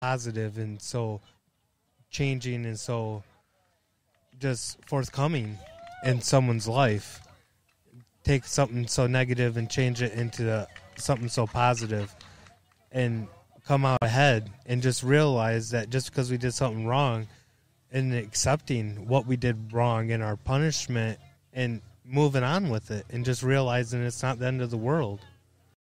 positive and so changing and so just forthcoming in someone's life. Take something so negative and change it into something so positive and come out ahead and just realize that just because we did something wrong and accepting what we did wrong and our punishment and moving on with it and just realizing it's not the end of the world.